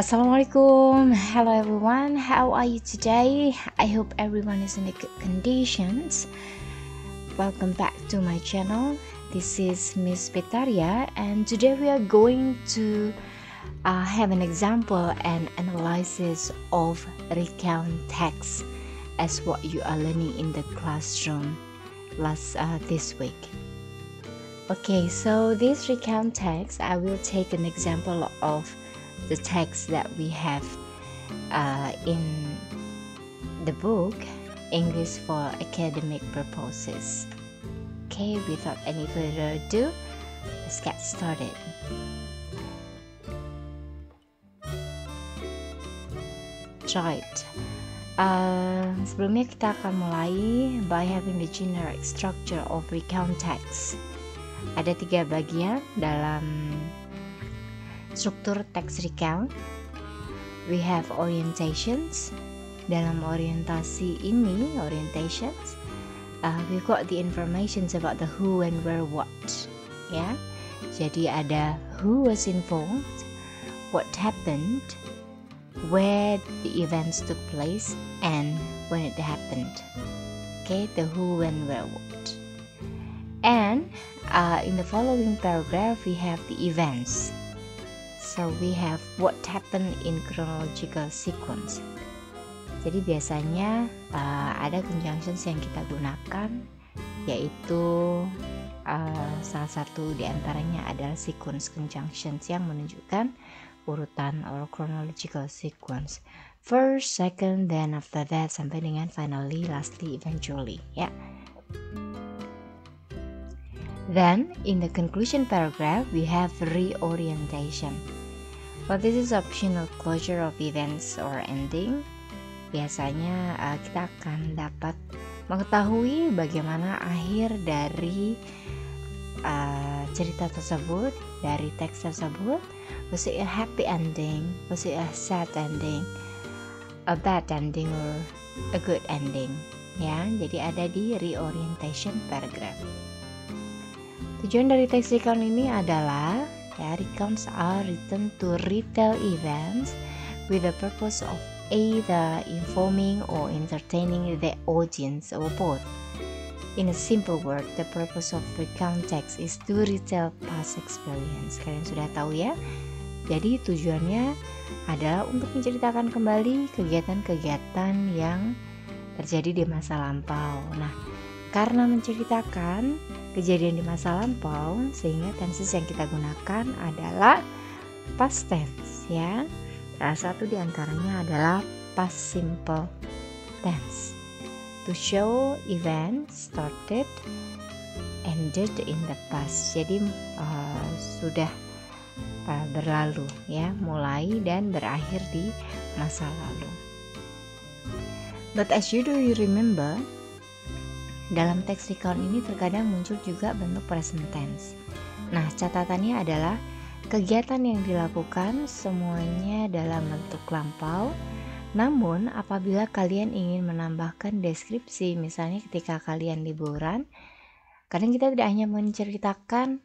Assalamualaikum. Hello everyone. How are you today? I hope everyone is in the good conditions. Welcome back to my channel. This is Miss Petaria and today we are going to uh, have an example and analysis of recount text as what you are learning in the classroom last uh, this week. Okay, so this recount text, I will take an example of the text that we have uh, in the book English for academic purposes. Okay, without any further ado, let's get started. Right. Uh, sebelumnya kita akan mulai by having the generic structure of recount text. Ada tiga bagian dalam struktur text recount. We have orientations. Dalam orientasi ini, orientations, uh, we got the informations about the who and where what. Ya, jadi ada who was involved, what happened, where the events took place, and when it happened. Okay, the who and where what. And uh, in the following paragraph, we have the events. So we have what happened in chronological sequence. Jadi biasanya uh, ada conjunctions yang kita gunakan yaitu uh, salah satu di antaranya adalah sequence conjunctions yang menunjukkan urutan or chronological sequence. First, second, then after that sampai dengan finally, lastly, eventually. Ya. Then in the conclusion paragraph we have reorientation. But this is optional closure of events or ending. Biasanya uh, kita akan dapat mengetahui bagaimana akhir dari uh, cerita tersebut, dari teks tersebut. Was it a happy ending? Was it a sad ending? A bad ending or a good ending? Ya, jadi ada di reorientation paragraph. Tujuan dari teks recount ini adalah ya, recounts are written to retell events with the purpose of either informing or entertaining the audience or both. In a simple word, the purpose of recount text is to retell past experience. Kalian sudah tahu ya? Jadi tujuannya adalah untuk menceritakan kembali kegiatan-kegiatan yang terjadi di masa lampau. Nah, karena menceritakan kejadian di masa lampau sehingga tenses yang kita gunakan adalah past tense ya. Salah satu di antaranya adalah past simple tense. To show event started ended in the past. Jadi uh, sudah uh, berlalu ya, mulai dan berakhir di masa lalu. But as you do you remember dalam teks recount ini terkadang muncul juga bentuk present tense. Nah, catatannya adalah kegiatan yang dilakukan semuanya dalam bentuk lampau. Namun, apabila kalian ingin menambahkan deskripsi, misalnya ketika kalian liburan, kadang kita tidak hanya menceritakan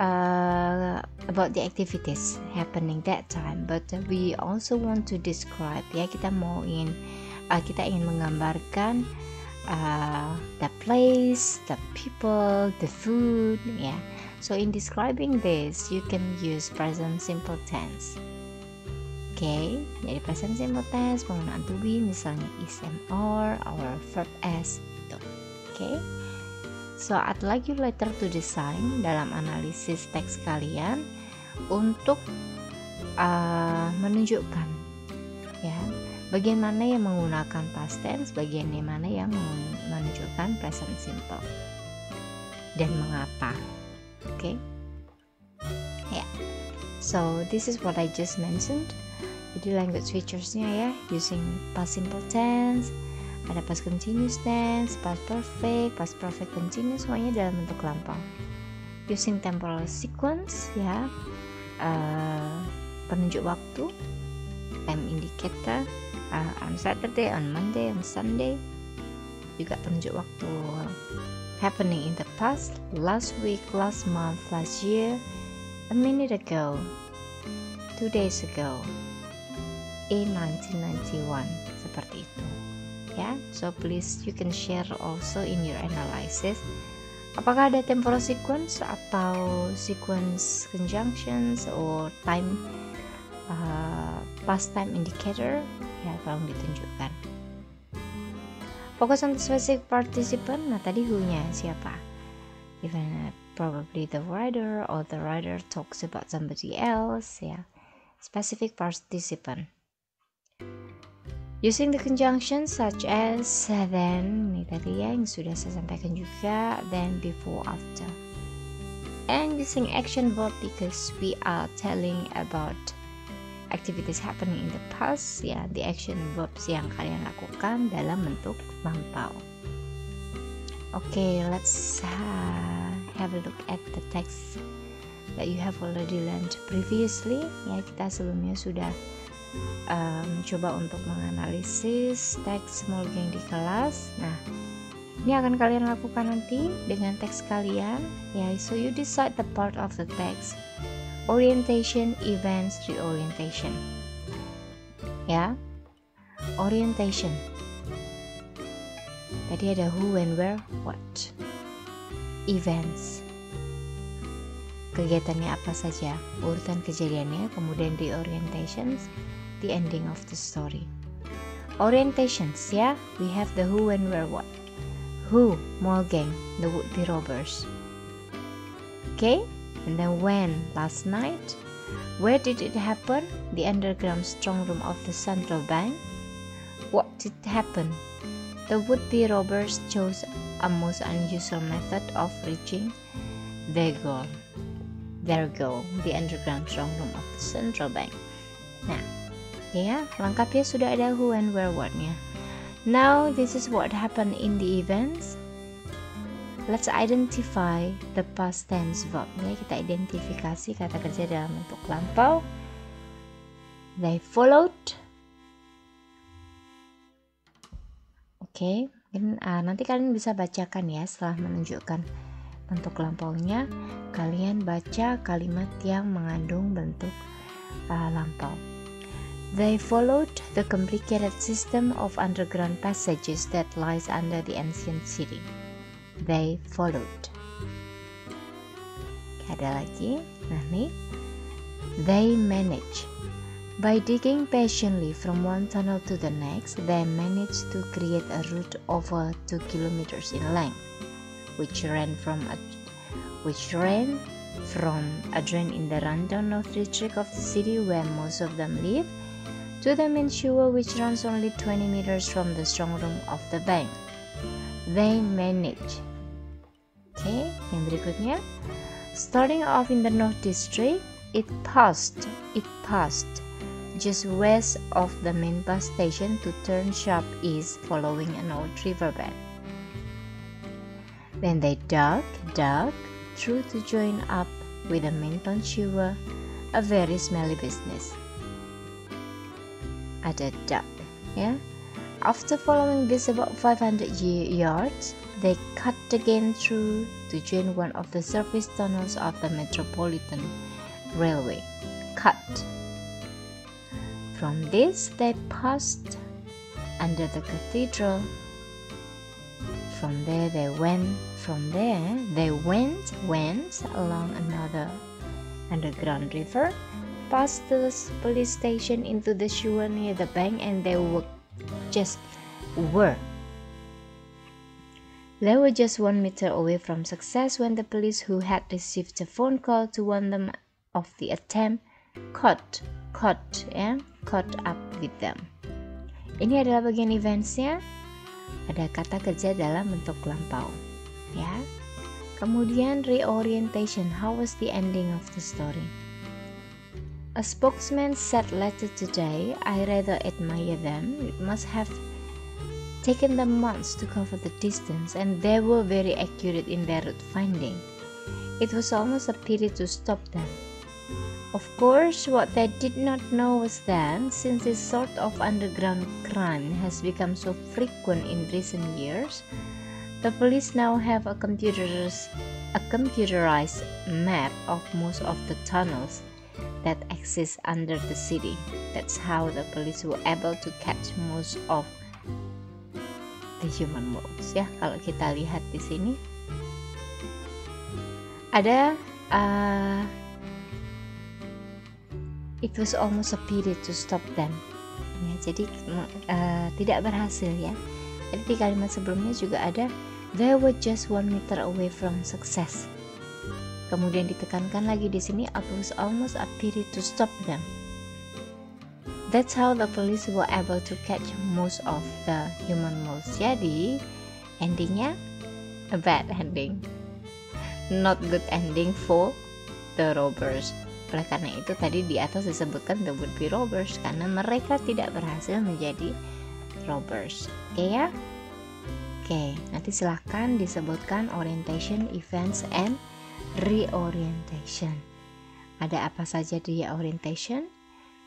uh, about the activities happening that time, but we also want to describe ya kita mau ingin uh, kita ingin menggambarkan uh, the place, the people, the food. Yeah. So in describing this, you can use present simple tense. Okay, jadi present simple tense penggunaan to be misalnya is am or or verb as itu. Okay. So I'd like you later to design dalam analisis teks kalian untuk uh, menunjukkan ya bagian mana yang menggunakan past tense, bagian mana yang menunjukkan present simple, dan mengapa. Oke, okay? ya. Yeah. So this is what I just mentioned. Jadi language featuresnya ya, using past simple tense, ada past continuous tense, past perfect, past perfect continuous, semuanya dalam bentuk lampau. Using temporal sequence ya, uh, penunjuk waktu, time indicator, uh, on Saturday, on Monday, on Sunday. Juga penunjuk waktu happening in the past, last week, last month, last year, a minute ago, two days ago, in 1991 seperti itu. Ya so please you can share also in your analysis. Apakah ada temporal sequence atau sequence conjunctions or time uh, past time indicator ya tolong ditunjukkan. Fokus on specific participant nah tadi who nya siapa? Even uh, probably the writer or the writer talks about somebody else ya. Specific participant Using the conjunction such as then, ini tadi ya yang sudah saya sampaikan juga, then, before, after. And using action verb because we are telling about activities happening in the past, ya, the action verbs yang kalian lakukan dalam bentuk lampau. Okay, let's uh, have a look at the text that you have already learned previously. Ya, kita sebelumnya sudah mencoba um, untuk menganalisis teks small gang di kelas. Nah, ini akan kalian lakukan nanti dengan teks kalian. Ya, so you decide the part of the text. Orientation, events, reorientation. Ya, orientation. Tadi ada who, when, where, what. Events. Kegiatannya apa saja, urutan kejadiannya, kemudian reorientations, the ending of the story. Orientations, yeah, we have the who and where what. Who, mall gang, the would-be robbers. Okay, and then when, last night. Where did it happen? The underground strong room of the central bank. What did happen? The would-be robbers chose a most unusual method of reaching their goal. Their goal, the underground strong room of the central bank. Now, ya lengkap ya sudah ada who and where what-nya now this is what happened in the events. Let's identify the past tense verb. Ya kita identifikasi kata kerja dalam bentuk lampau. They followed. Oke okay. uh, nanti kalian bisa bacakan ya setelah menunjukkan bentuk lampaunya. Kalian baca kalimat yang mengandung bentuk uh, lampau They followed the complicated system of underground passages that lies under the ancient city. They followed. Ada lagi. Nah nih. They manage. By digging patiently from one tunnel to the next, they managed to create a route over 2 kilometers in length, which ran from a, which ran from a drain in the rundown north district of the city where most of them live to the main sewer which runs only 20 meters from the strong room of the bank. They manage. Okay, yang berikutnya. Starting off in the North District, it passed, it passed just west of the main bus station to turn sharp east following an old riverbed. Then they dug, dug through to join up with the main sewer, a very smelly business ada duck ya. After following this about 500 yards they cut again through to join one of the surface tunnels of the metropolitan railway. Cut. From this they passed under the cathedral. From there they went from there they went went along another underground river past the police station into the sewer near the bank and they were just were. They were just one meter away from success when the police who had received a phone call to warn them of the attempt caught, caught, ya, caught up with them. Ini adalah bagian eventsnya. Ada kata kerja dalam bentuk lampau, ya. Kemudian reorientation. How was the ending of the story? A spokesman said later today, I rather admire them. It must have taken them months to cover the distance, and they were very accurate in their route finding. It was almost a pity to stop them. Of course, what they did not know was that since this sort of underground crime has become so frequent in recent years, the police now have a computerized, a computerized map of most of the tunnels that exist under the city. That's how the police were able to catch most of the human moles. Ya, kalau kita lihat di sini ada uh, it was almost a period to stop them. Ya, jadi uh, tidak berhasil ya. Jadi di kalimat sebelumnya juga ada they were just one meter away from success. Kemudian ditekankan lagi di sini, it was almost a to stop them. That's how the police were able to catch most of the human moles. Jadi, endingnya a bad ending. Not good ending for the robbers. Oleh karena itu tadi di atas disebutkan the would be robbers karena mereka tidak berhasil menjadi robbers. Oke okay, ya? Oke, okay, nanti silahkan disebutkan orientation, events, and reorientation. Ada apa saja di reorientation?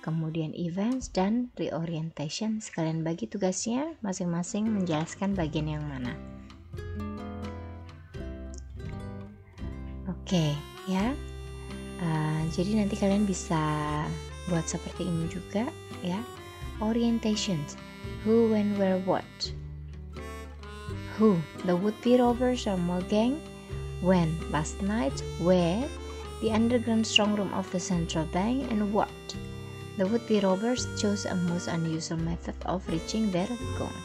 Kemudian events dan reorientation. Sekalian bagi tugasnya masing-masing menjelaskan bagian yang mana. Oke, ya. Uh, jadi nanti kalian bisa buat seperti ini juga, ya. Orientations. Who, when, where, what. Who? The would-be robbers or mole gang when last night, where, the underground strong room of the central bank, and what? The would-be robbers chose a most unusual method of reaching their goal.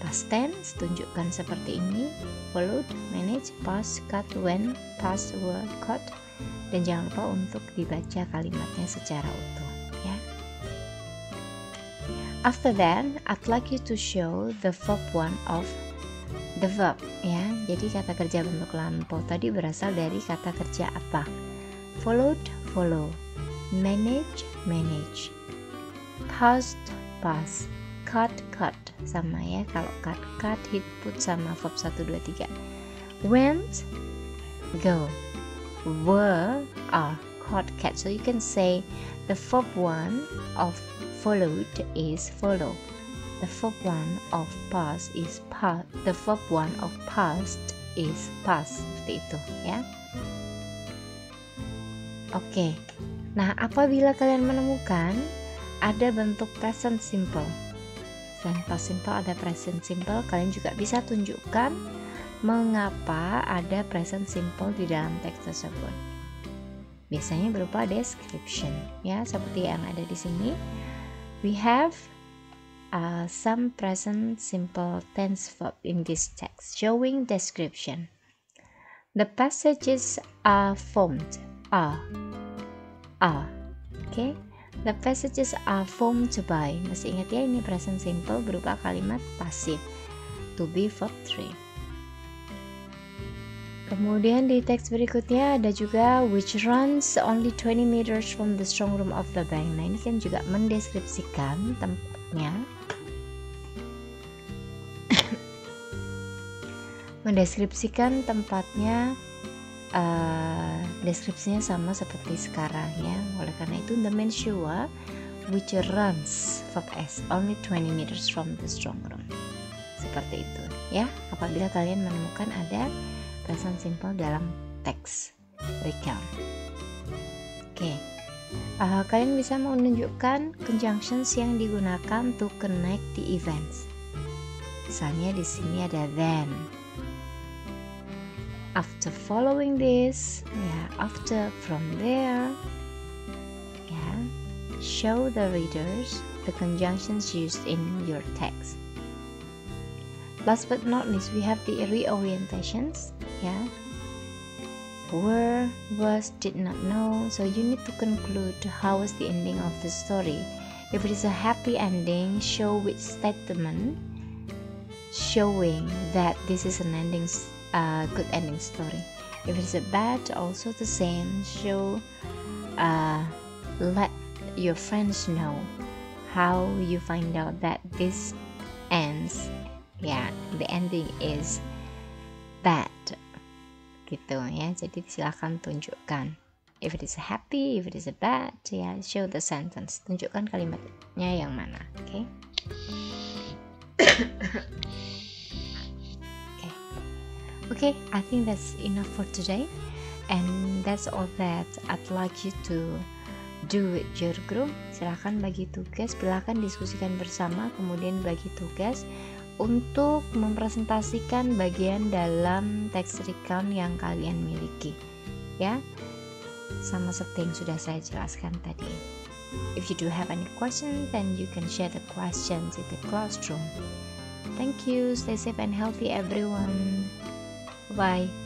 Past tense tunjukkan seperti ini: followed, manage, pass, cut, when, pass, were, cut, dan jangan lupa untuk dibaca kalimatnya secara utuh. Ya. After that, I'd like you to show the verb one of the verb ya. Jadi kata kerja bentuk lampau tadi berasal dari kata kerja apa? Followed, follow. Manage, manage. Past, pass. Cut, cut. Sama ya kalau cut, cut, hit, put sama verb 1 2 3. Went, go. Were, are, caught, cat. So you can say the verb one of followed is follow the verb one of past is past the verb one of past is past seperti itu ya. Oke. Nah apabila kalian menemukan ada bentuk present simple. Selain past simple ada present simple. Kalian juga bisa tunjukkan mengapa ada present simple di dalam teks tersebut. Biasanya berupa description ya seperti yang ada di sini. We have uh, some present simple tense verb in this text showing description. The passages are formed are are okay the passages are formed by masih ingat ya ini present simple berupa kalimat pasif to be verb 3 Kemudian di teks berikutnya ada juga which runs only 20 meters from the strong room of the bank. Nah ini kan juga mendeskripsikan tempatnya mendeskripsikan tempatnya uh, deskripsinya sama seperti sekarang ya. Oleh karena itu the main Shua which runs verb S only 20 meters from the strong room. Seperti itu ya. Apabila kalian menemukan ada present simple dalam teks recount. Oke. okay. Uh, kalian bisa menunjukkan conjunctions yang digunakan to connect the events. Misalnya di sini ada then. After following this yeah after from there yeah show the readers the conjunctions used in your text. Last but not least we have the reorientations yeah were was did not know so you need to conclude how was the ending of the story if it is a happy ending show which statement showing that this is an ending a good ending story. If it's a bad, also the same. Show, uh, let your friends know how you find out that this ends. Yeah, the ending is bad. Gitu ya. Jadi silakan tunjukkan. If it is happy, if it is bad, ya show the sentence. Tunjukkan kalimatnya yang mana. Oke. Okay? Okay, I think that's enough for today. and that's all that I'd like you to do with your group silahkan bagi tugas silahkan diskusikan bersama kemudian bagi tugas untuk mempresentasikan bagian dalam teks recount yang kalian miliki ya. Sama seperti yang sudah saya jelaskan tadi. If you do have any question then you can share the questions in the classroom. Thank you. Stay safe and healthy everyone. Bye